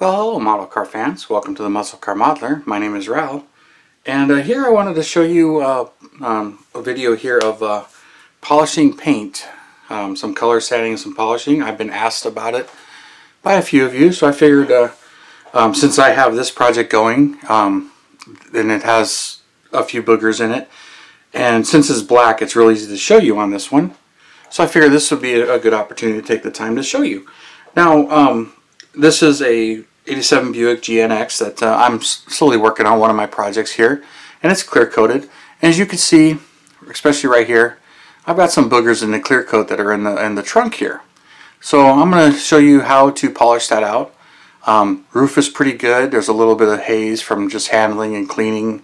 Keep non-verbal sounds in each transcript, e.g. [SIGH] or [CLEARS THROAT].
Well, hello model car fans. Welcome to the Muscle Car Modeler. My name is Ral. And uh, here I wanted to show you uh, um, a video here of uh, polishing paint. Um, some color and some polishing. I've been asked about it by a few of you, so I figured uh, um, since I have this project going, um, and it has a few boogers in it, and since it's black, it's really easy to show you on this one. So I figured this would be a, a good opportunity to take the time to show you. Now, um, this is a 87 Buick GNX that uh, I'm slowly working on one of my projects here and it's clear coated and as you can see especially right here I've got some boogers in the clear coat that are in the in the trunk here. So I'm going to show you how to polish that out. Um, roof is pretty good. There's a little bit of haze from just handling and cleaning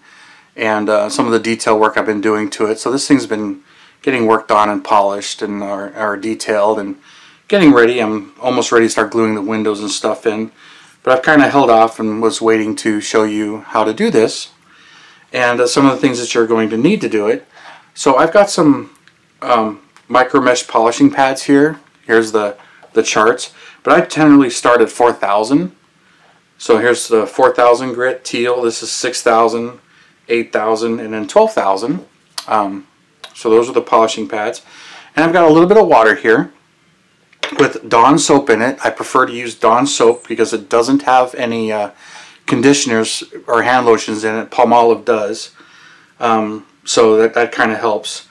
and uh, some of the detail work I've been doing to it. So this thing's been getting worked on and polished and are, are detailed and getting ready. I'm almost ready to start gluing the windows and stuff in but I've kind of held off and was waiting to show you how to do this and uh, some of the things that you're going to need to do it. So I've got some um, micro mesh polishing pads here. Here's the, the charts. But I generally start at 4,000. So here's the 4,000 grit teal. This is 6,000, 8,000, and then 12,000. Um, so those are the polishing pads. And I've got a little bit of water here with Dawn soap in it. I prefer to use Dawn soap because it doesn't have any uh, conditioners or hand lotions in it. Palmolive does. Um, so that, that kind of helps.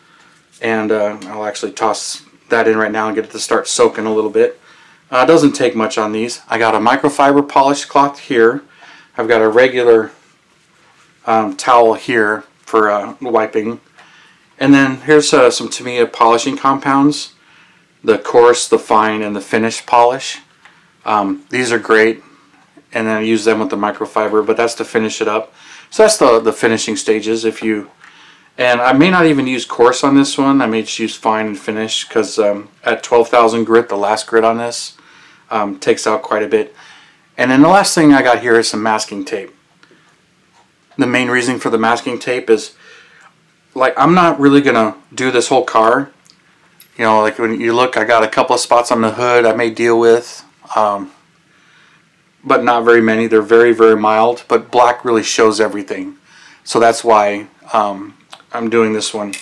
And uh, I'll actually toss that in right now and get it to start soaking a little bit. Uh, it doesn't take much on these. I got a microfiber polish cloth here. I've got a regular um, towel here for uh, wiping. And then here's uh, some Tamiya polishing compounds the coarse, the fine, and the finish polish. Um, these are great, and then I use them with the microfiber, but that's to finish it up. So that's the, the finishing stages. If you And I may not even use coarse on this one. I may just use fine and finish, because um, at 12,000 grit, the last grit on this um, takes out quite a bit. And then the last thing I got here is some masking tape. The main reason for the masking tape is, like, I'm not really going to do this whole car you know, like when you look, I got a couple of spots on the hood I may deal with, um, but not very many. They're very, very mild, but black really shows everything. So that's why um, I'm doing this one.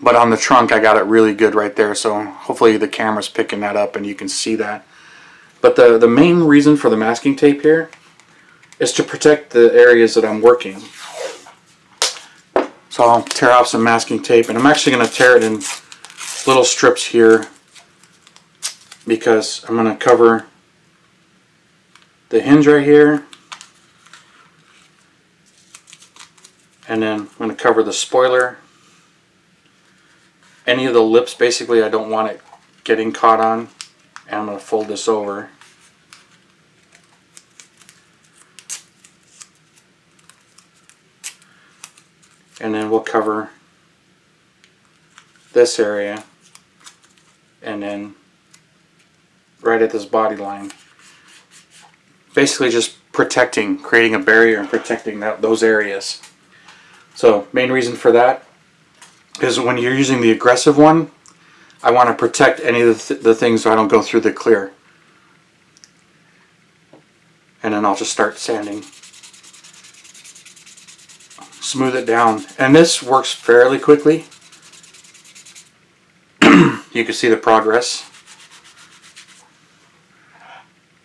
But on the trunk, I got it really good right there. So hopefully the camera's picking that up and you can see that. But the, the main reason for the masking tape here is to protect the areas that I'm working. So I'll tear off some masking tape and I'm actually going to tear it in little strips here because I'm going to cover the hinge right here and then I'm going to cover the spoiler. Any of the lips basically I don't want it getting caught on and I'm going to fold this over and then we'll cover this area and then right at this body line basically just protecting creating a barrier and protecting that, those areas. So main reason for that is when you're using the aggressive one I want to protect any of the, th the things so I don't go through the clear. And then I'll just start sanding smooth it down. And this works fairly quickly. [CLEARS THROAT] you can see the progress.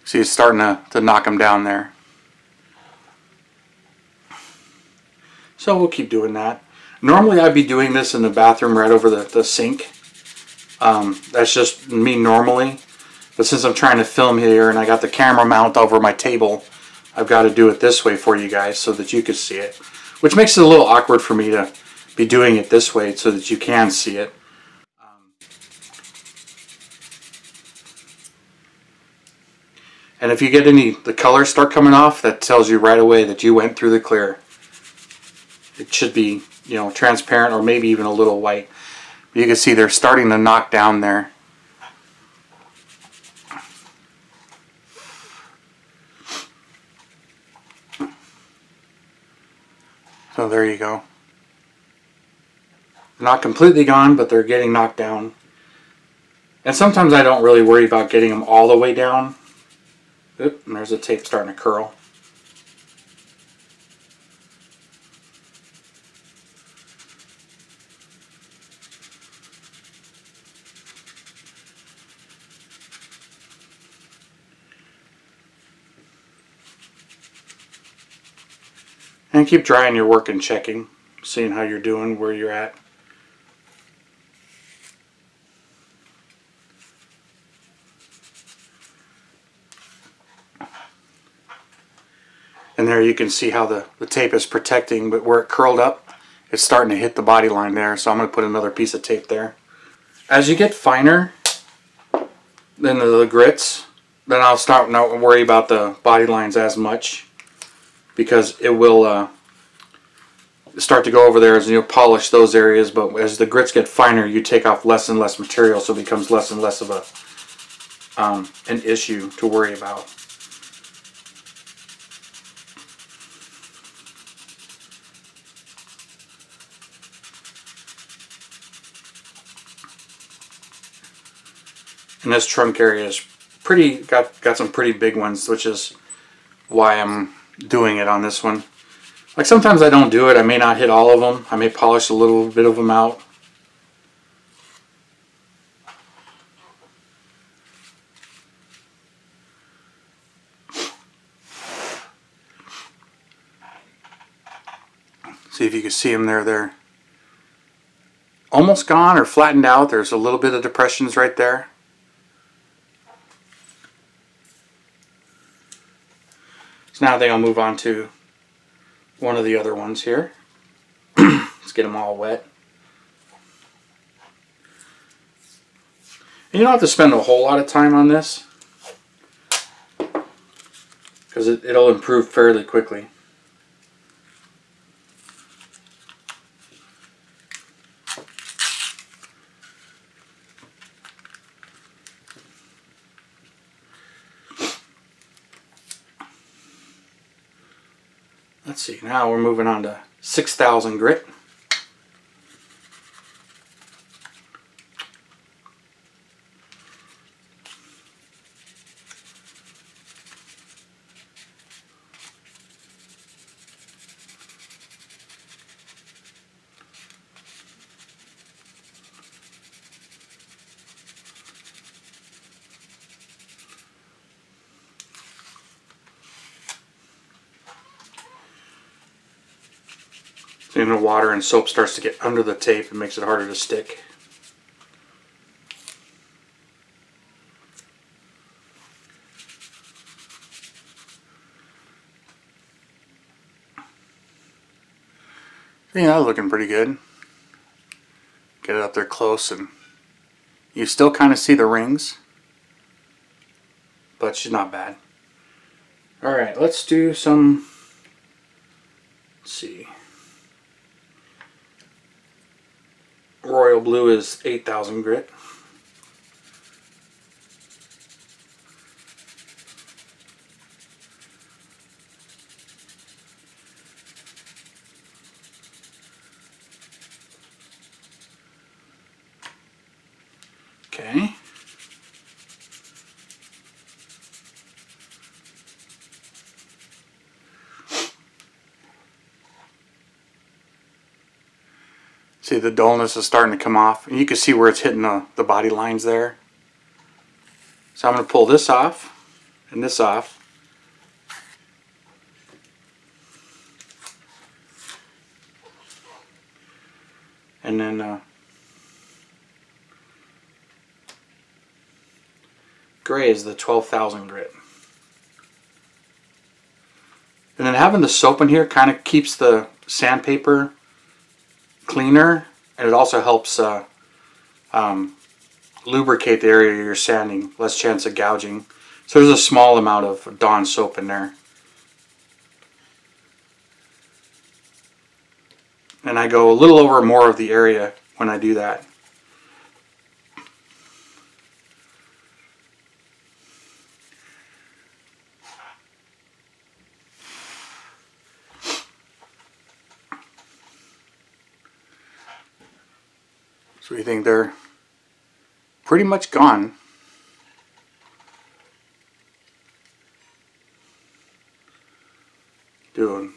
See, it's starting to, to knock them down there. So we'll keep doing that. Normally I'd be doing this in the bathroom right over the, the sink. Um, that's just me normally. But since I'm trying to film here and I got the camera mount over my table, I've got to do it this way for you guys so that you can see it which makes it a little awkward for me to be doing it this way so that you can see it. Um, and if you get any, the colors start coming off, that tells you right away that you went through the clear. It should be, you know, transparent or maybe even a little white. You can see they're starting to knock down there. So there you go. Not completely gone, but they're getting knocked down. And sometimes I don't really worry about getting them all the way down. Oop, there's the tape starting to curl. And keep drying your work and checking, seeing how you're doing, where you're at. And there you can see how the, the tape is protecting, but where it curled up, it's starting to hit the body line there. So I'm going to put another piece of tape there. As you get finer than the, the grits, then I'll start not worry about the body lines as much because it will uh, start to go over there as you polish those areas. But as the grits get finer, you take off less and less material, so it becomes less and less of a um, an issue to worry about. And this trunk area is pretty got got some pretty big ones, which is why I'm doing it on this one. Like sometimes I don't do it. I may not hit all of them. I may polish a little bit of them out. See if you can see them there. They're almost gone or flattened out. There's a little bit of depressions right there. Now I think I'll move on to one of the other ones here. [CLEARS THROAT] Let's get them all wet. And you don't have to spend a whole lot of time on this because it, it'll improve fairly quickly. Let's see, now we're moving on to 6000 grit. And the water and soap starts to get under the tape and makes it harder to stick. Yeah, looking pretty good. Get it up there close and you still kind of see the rings, but she's not bad. Alright, let's do some, let's see. Royal Blue is 8,000 grit. Okay. See the dullness is starting to come off. And you can see where it's hitting the, the body lines there. So I'm going to pull this off and this off. And then uh, gray is the 12,000 grit. And then having the soap in here kind of keeps the sandpaper cleaner and it also helps uh, um, lubricate the area you're sanding, less chance of gouging. So there's a small amount of Dawn soap in there. And I go a little over more of the area when I do that. So we think they're pretty much gone. Doing.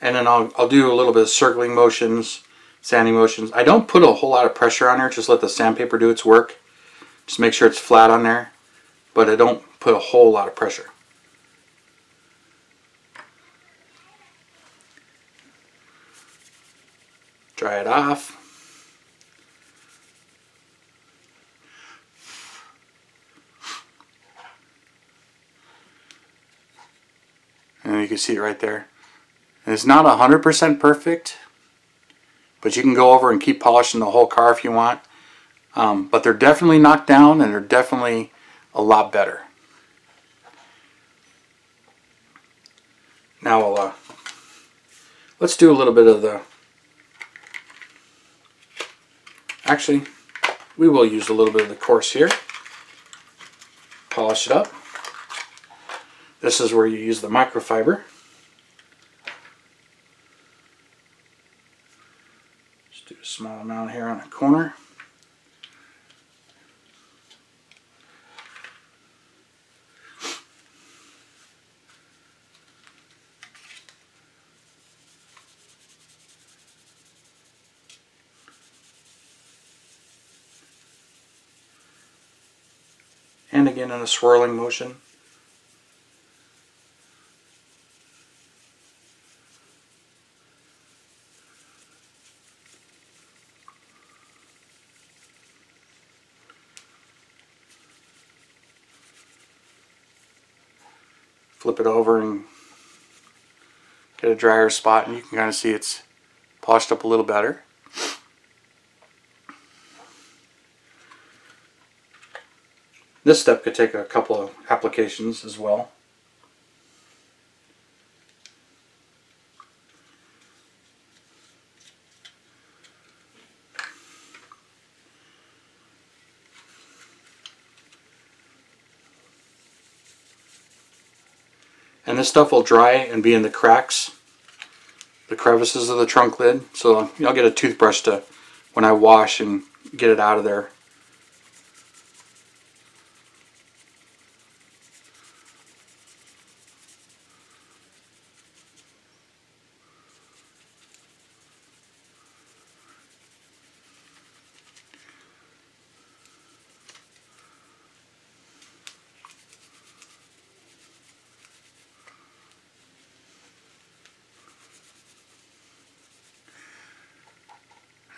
And then I'll, I'll do a little bit of circling motions, sanding motions. I don't put a whole lot of pressure on there, just let the sandpaper do its work. Just make sure it's flat on there, but I don't put a whole lot of pressure. Dry it off. You can see it right there. And it's not 100% perfect, but you can go over and keep polishing the whole car if you want. Um, but they're definitely knocked down and they're definitely a lot better. Now we'll, uh, let's do a little bit of the, actually, we will use a little bit of the coarse here. Polish it up. This is where you use the microfiber. Just do a small amount here on the corner. and again in a swirling motion. Flip it over and get a drier spot and you can kind of see it's polished up a little better. This step could take a couple of applications as well. And this stuff will dry and be in the cracks, the crevices of the trunk lid. So I'll get a toothbrush to, when I wash and get it out of there,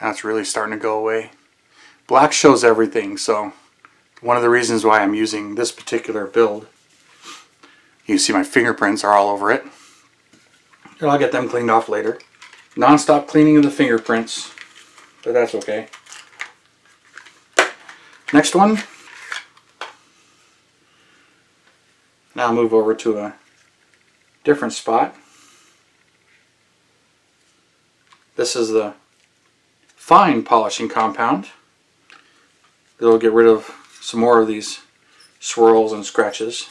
That's really starting to go away. Black shows everything, so one of the reasons why I'm using this particular build. You see my fingerprints are all over it. I'll get them cleaned off later. Non-stop cleaning of the fingerprints, but that's okay. Next one. Now move over to a different spot. This is the fine polishing compound. It'll get rid of some more of these swirls and scratches.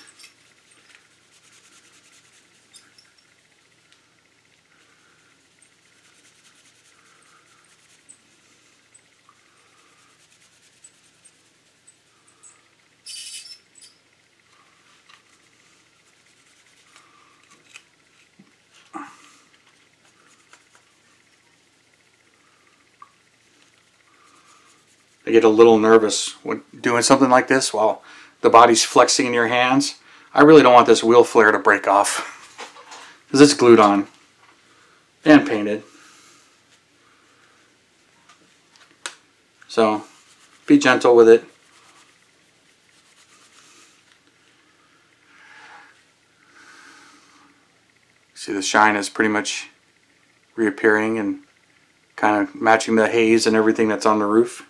I get a little nervous when doing something like this while the body's flexing in your hands. I really don't want this wheel flare to break off because it's glued on and painted. So be gentle with it. See the shine is pretty much reappearing and kind of matching the haze and everything that's on the roof.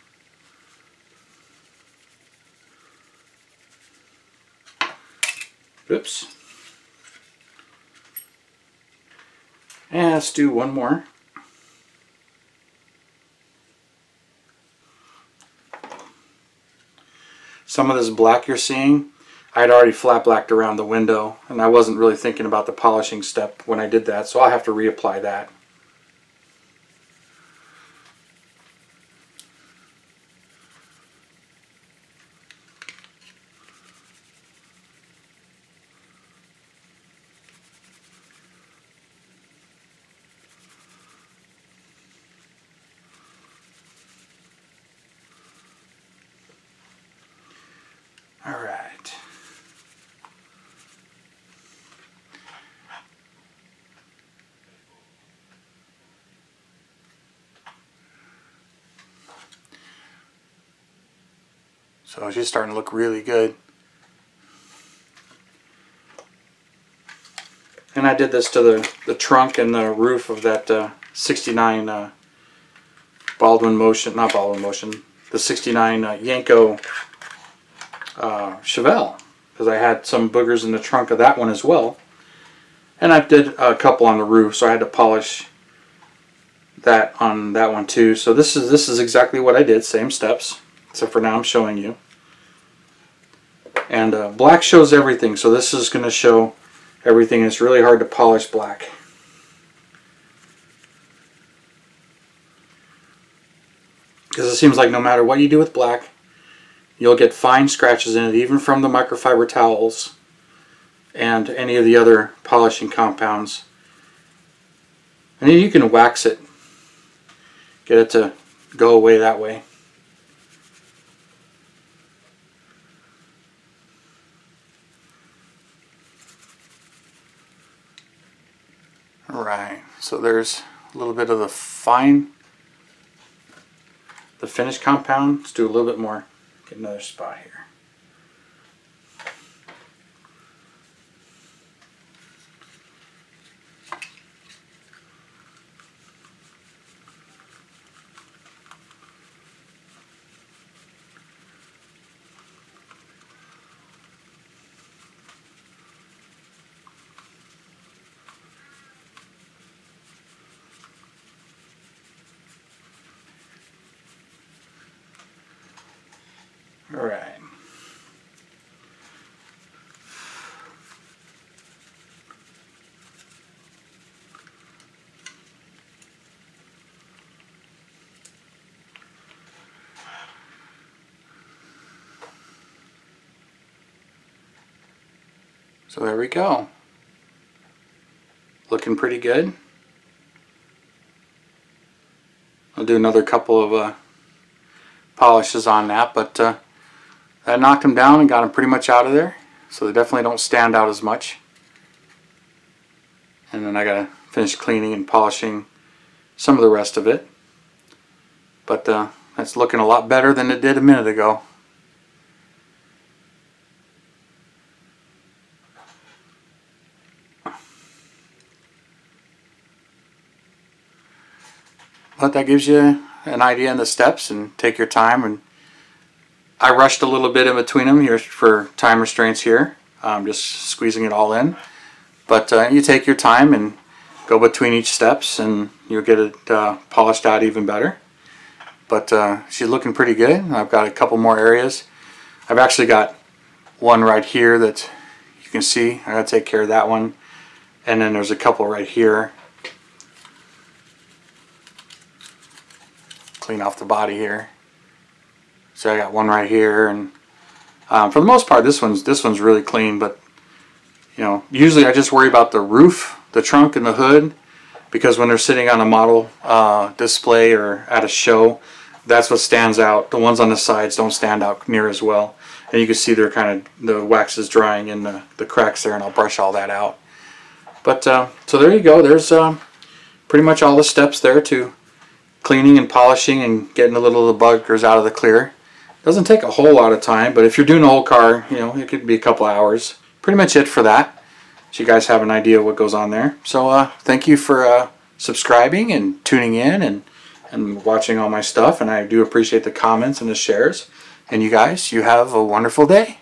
Oops. And let's do one more. Some of this black you're seeing, I had already flat blacked around the window and I wasn't really thinking about the polishing step when I did that, so I'll have to reapply that. So she's starting to look really good. And I did this to the, the trunk and the roof of that uh, 69 uh, Baldwin Motion, not Baldwin Motion, the 69 uh, Yenko uh, Chevelle. Because I had some boogers in the trunk of that one as well. And I did a couple on the roof, so I had to polish that on that one too. So this is this is exactly what I did, same steps, except for now I'm showing you. And uh, black shows everything, so this is going to show everything. It's really hard to polish black. Because it seems like no matter what you do with black, you'll get fine scratches in it, even from the microfiber towels and any of the other polishing compounds. And you can wax it, get it to go away that way. Alright, so there's a little bit of the fine, the finished compound. Let's do a little bit more. Get another spot here. So there we go. Looking pretty good. I'll do another couple of uh, polishes on that, but uh, that knocked them down and got them pretty much out of there. So they definitely don't stand out as much. And then I got to finish cleaning and polishing some of the rest of it. But uh, that's looking a lot better than it did a minute ago. But that gives you an idea in the steps and take your time and I rushed a little bit in between them here for time restraints here. I'm just squeezing it all in. But uh, you take your time and go between each steps and you'll get it uh, polished out even better. But uh, she's looking pretty good. I've got a couple more areas. I've actually got one right here that you can see. I gotta take care of that one. And then there's a couple right here. Clean off the body here. So I got one right here, and um, for the most part, this one's this one's really clean. But you know, usually I just worry about the roof, the trunk, and the hood, because when they're sitting on a model uh, display or at a show, that's what stands out. The ones on the sides don't stand out near as well, and you can see they're kind of the wax is drying in the the cracks there, and I'll brush all that out. But uh, so there you go. There's uh, pretty much all the steps there to cleaning and polishing and getting a little of the buggers out of the clear. Doesn't take a whole lot of time, but if you're doing a whole car, you know, it could be a couple hours. Pretty much it for that. So you guys have an idea what goes on there. So uh, thank you for uh, subscribing and tuning in and, and watching all my stuff. And I do appreciate the comments and the shares. And you guys, you have a wonderful day.